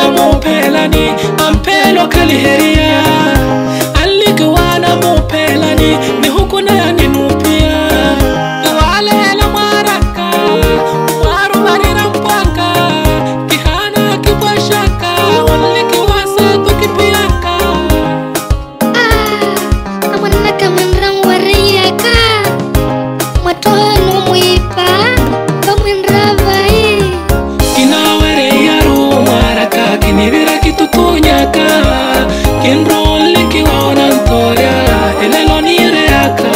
aligwana mupelani ampelo kaliheria aligwana mupelani kunyaka kinrolikiwona ntoya eleloniireaka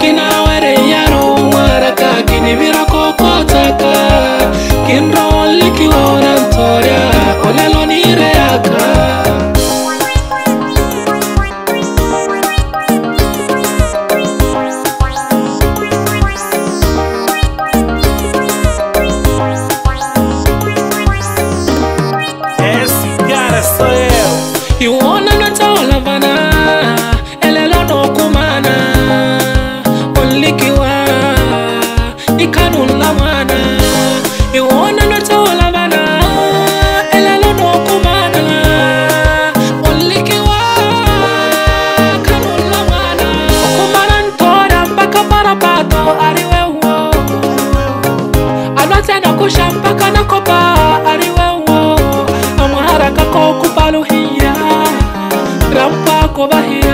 kinawere yaro umwaraka kinibirokokotaka kinrolikiwona ntoya olelo kanakoba ariwewo amwaharakako kubaluhiya rampa kobahiya